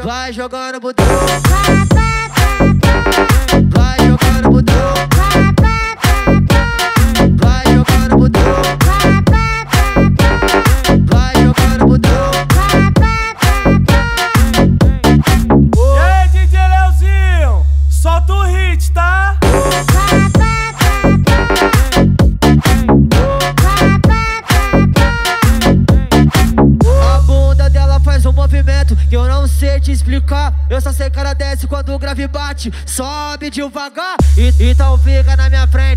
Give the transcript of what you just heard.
vai jogando botão. Sei te explicar. Eu só sei que ela desce quando o grave bate, sobe devagar. E, então fica na minha frente.